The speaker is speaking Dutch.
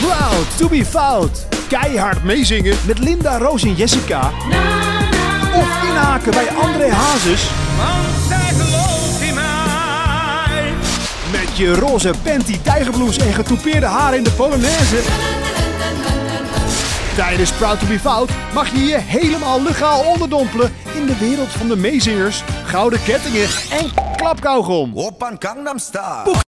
Proud to be fout. Keihard meezingen met Linda, Roos en Jessica. Of inhaken bij André Hazes. Want zij gelooft in mij. Met je roze panty tijgerblouse en getoupeerde haar in de Polonaise. Tijdens Proud to be Fout mag je je helemaal legaal onderdompelen in de wereld van de meezingers, gouden kettingen en klapkauwgom. Oppan Gangnam Style.